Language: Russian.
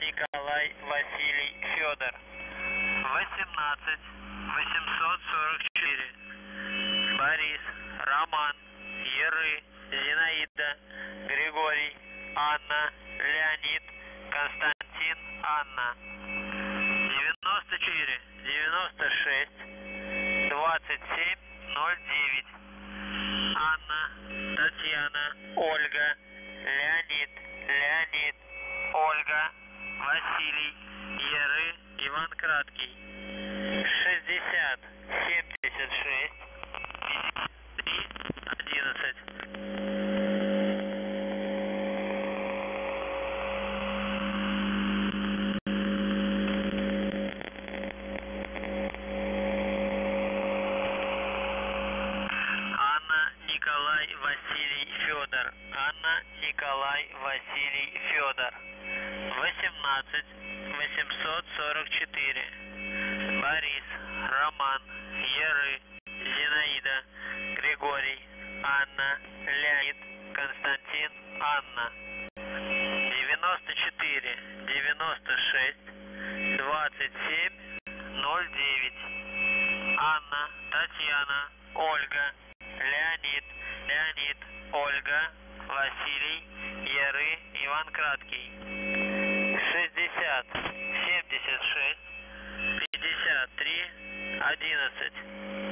Николай, Василий, Федор. 18 844. Борис, Роман, Еры, Зинаида, Григорий, Анна, Леонид, Константин, Анна. 94 96 27 09. Анна, Татьяна, Ольга, Леонид, Василий, Еры, Иван Краткий. 60 76 53 11. Анна, Николай, Василий, Федор. Анна, Николай, Василий, Федор. 18 844. Борис, Роман, Еры, Зинаида, Григорий, Анна, Леонид, Константин, Анна. 94 96 27 09. Анна, Татьяна, Ольга, Леонид, Леонид, Ольга, Василий, Еры, Иван Краткий. 60 76 53 11.